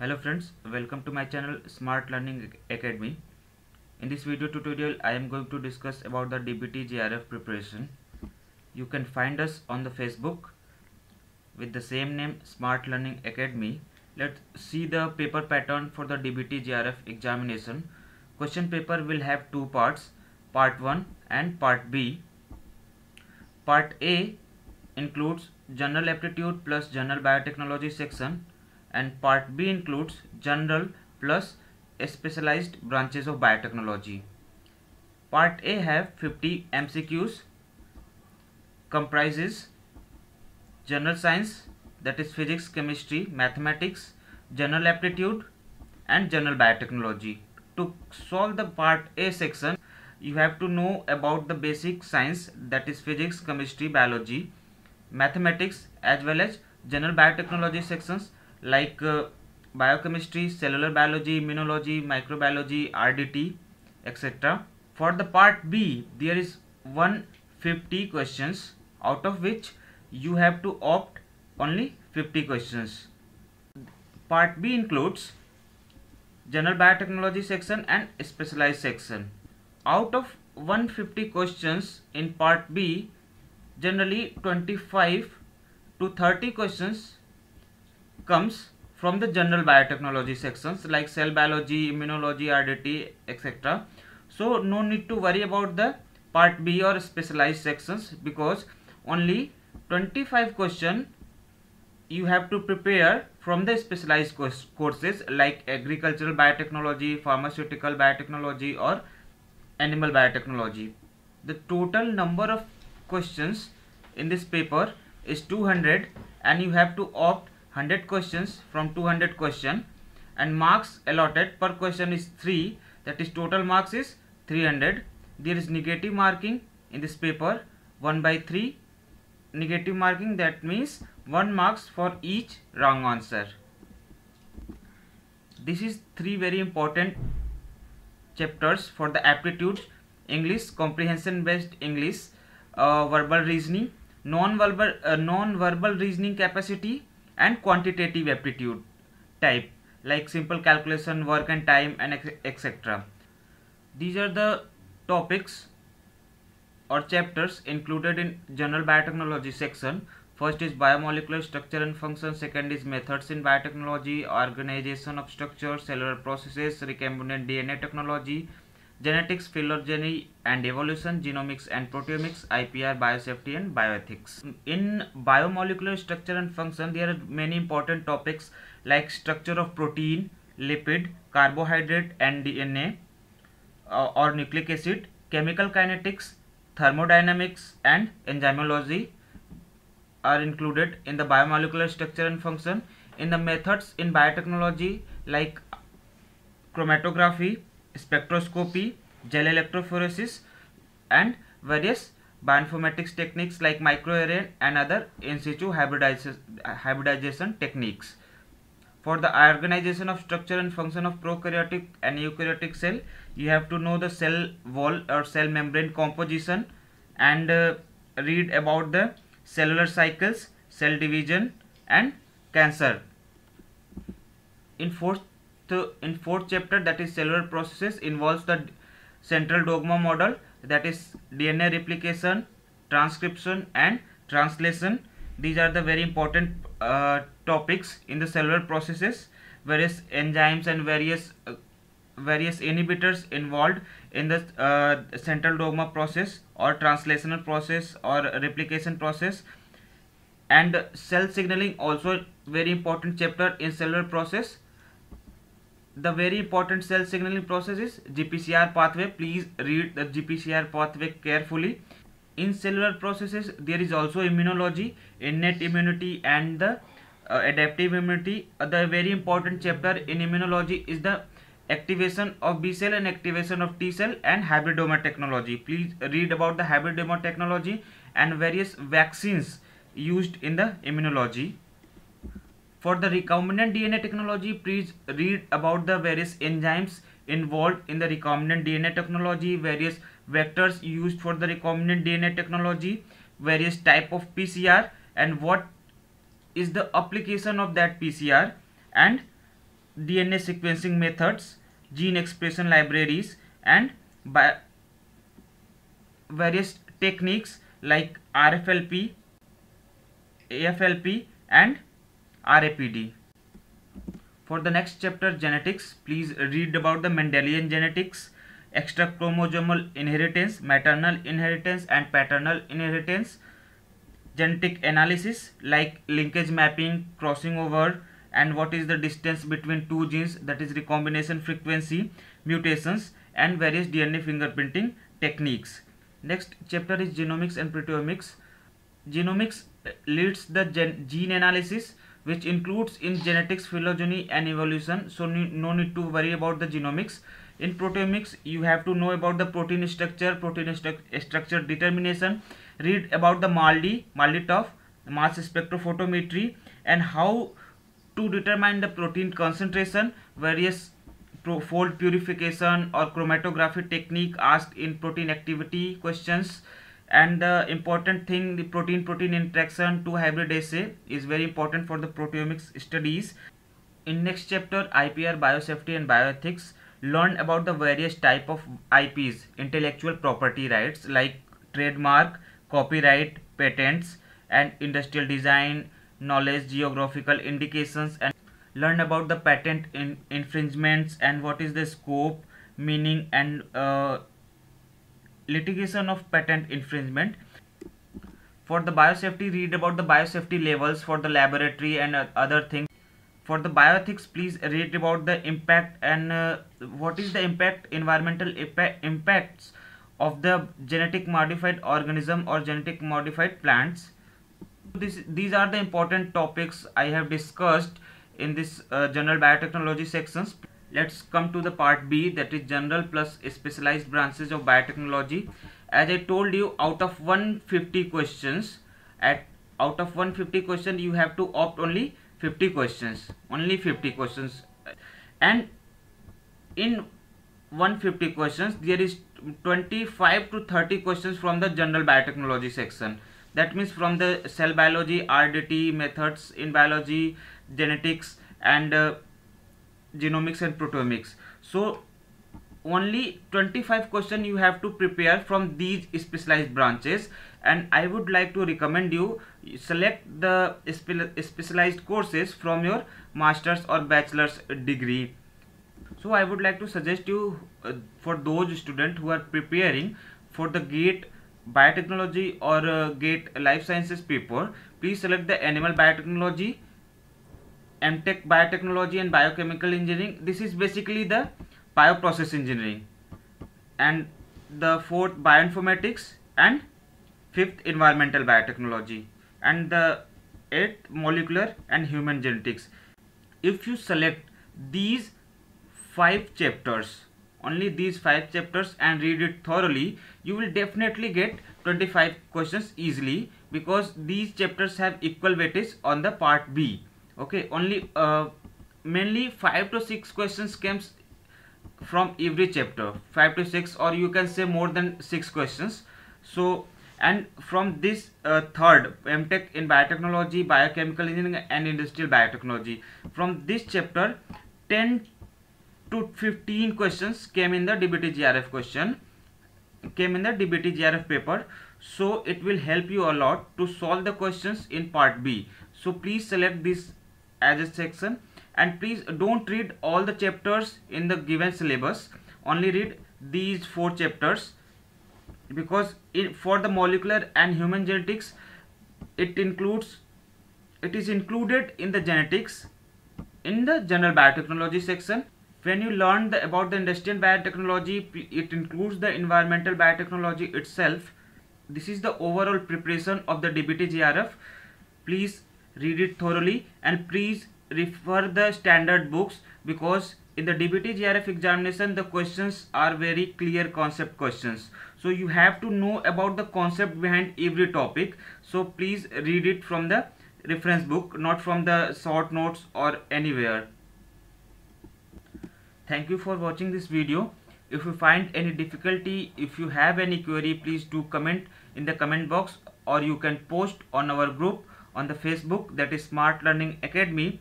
Hello friends, welcome to my channel Smart Learning Academy. In this video tutorial, I am going to discuss about the DBT JRF preparation. You can find us on the Facebook with the same name Smart Learning Academy. Let's see the paper pattern for the DBT JRF examination. Question paper will have two parts, part 1 and part B. Part A includes general aptitude plus general biotechnology section and part B includes general plus specialized branches of biotechnology. Part A have 50 MCQs comprises general science that is physics, chemistry, mathematics, general aptitude and general biotechnology. To solve the part A section you have to know about the basic science that is physics, chemistry, biology, mathematics as well as general biotechnology sections like uh, biochemistry, cellular biology, immunology, microbiology, RDT, etc. For the part B, there is 150 questions out of which you have to opt only 50 questions. Part B includes general biotechnology section and specialized section. Out of 150 questions in part B, generally 25 to 30 questions comes from the general biotechnology sections like cell biology, immunology, RDT, etc. So no need to worry about the part B or specialized sections because only 25 question you have to prepare from the specialized course, courses like agricultural biotechnology, pharmaceutical biotechnology or animal biotechnology. The total number of questions in this paper is 200 and you have to opt 100 questions from 200 question and marks allotted per question is 3 that is total marks is 300 there is negative marking in this paper 1 by 3 negative marking that means 1 marks for each wrong answer. This is three very important chapters for the aptitude english comprehension based english uh, verbal reasoning non verbal uh, non verbal reasoning capacity and quantitative aptitude type like simple calculation work and time and etc these are the topics or chapters included in general biotechnology section. First is biomolecular structure and function. Second is methods in biotechnology organization of structure cellular processes recombinant dna technology genetics, phylogeny and evolution, genomics and proteomics, IPR, biosafety and bioethics. In biomolecular structure and function, there are many important topics like structure of protein, lipid, carbohydrate and DNA uh, or nucleic acid, chemical kinetics, thermodynamics and enzymology are included in the biomolecular structure and function. In the methods in biotechnology like chromatography, spectroscopy, gel electrophoresis and various bioinformatics techniques like microarray and other in situ hybridization, techniques. For the organization of structure and function of prokaryotic and eukaryotic cell, you have to know the cell wall or cell membrane composition and uh, read about the cellular cycles, cell division and cancer. In fourth in fourth chapter that is cellular processes involves the central dogma model that is DNA replication, transcription and translation. These are the very important uh, topics in the cellular processes various enzymes and various uh, various inhibitors involved in the uh, central dogma process or translational process or replication process and cell signaling also very important chapter in cellular process the very important cell signaling process is GPCR pathway. Please read the GPCR pathway carefully. In cellular processes, there is also immunology, innate immunity and the uh, adaptive immunity. Uh, the very important chapter in immunology is the activation of B cell and activation of T cell and hybridoma technology. Please read about the hybridoma technology and various vaccines used in the immunology. For the recombinant DNA technology, please read about the various enzymes involved in the recombinant DNA technology, various vectors used for the recombinant DNA technology, various type of PCR and what is the application of that PCR and DNA sequencing methods, gene expression libraries and various techniques like RFLP, AFLP and RAPD. For the next chapter genetics, please read about the Mendelian genetics, extra chromosomal inheritance, maternal inheritance and paternal inheritance, genetic analysis like linkage mapping, crossing over and what is the distance between two genes that is recombination frequency, mutations and various DNA fingerprinting techniques. Next chapter is genomics and proteomics. Genomics leads the gen gene analysis which includes in genetics, phylogeny and evolution. So no need to worry about the genomics. In proteomics, you have to know about the protein structure, protein stru structure determination, read about the MALDI, MALDI-TOF, mass spectrophotometry and how to determine the protein concentration, various fold purification or chromatography technique asked in protein activity questions and the important thing the protein protein interaction two hybrid assay is very important for the proteomics studies. In next chapter IPR biosafety and bioethics learn about the various type of IPs intellectual property rights like trademark copyright patents and industrial design knowledge geographical indications and learn about the patent in infringements and what is the scope meaning and uh, litigation of patent infringement. For the biosafety read about the biosafety levels for the laboratory and other things. For the bioethics please read about the impact and uh, what is the impact environmental impacts of the genetic modified organism or genetic modified plants. This, these are the important topics I have discussed in this uh, general biotechnology sections. Let's come to the part B that is general plus specialized branches of biotechnology. As I told you out of 150 questions at out of 150 questions you have to opt only 50 questions only 50 questions and in 150 questions there is 25 to 30 questions from the general biotechnology section that means from the cell biology rdt methods in biology genetics and uh, genomics and proteomics. So only 25 question you have to prepare from these specialized branches. And i would like to recommend you select the specialized courses from your masters or bachelor's degree. So i would like to suggest you uh, for those students who are preparing for the gate biotechnology or uh, gate life sciences paper please select the animal biotechnology mtech biotechnology and biochemical engineering. This is basically the bioprocess engineering. And the fourth bioinformatics. And fifth environmental biotechnology. And the eighth molecular and human genetics. If you select these five chapters only these five chapters and read it thoroughly you will definitely get 25 questions easily because these chapters have equal weightage on the part B okay only uh, mainly 5 to 6 questions comes from every chapter. 5 to 6 or you can say more than 6 questions. So and from this uh, third MTech in biotechnology biochemical engineering and industrial biotechnology. From this chapter 10 to 15 questions came in the DBT JRF question came in the DBT JRF paper. So it will help you a lot to solve the questions in part B. So please select this as a section. And please don't read all the chapters in the given syllabus. Only read these four chapters. Because it, for the molecular and human genetics it includes it is included in the genetics in the general biotechnology section. When you learn the, about the industrial biotechnology it includes the environmental biotechnology itself. This is the overall preparation of the DBT JRF please read it thoroughly and please refer the standard books because in the DBT JRF examination the questions are very clear concept questions. So you have to know about the concept behind every topic. So please read it from the reference book not from the short notes or anywhere. Thank you for watching this video. If you find any difficulty if you have any query please do comment in the comment box or you can post on our group on the Facebook that is Smart Learning Academy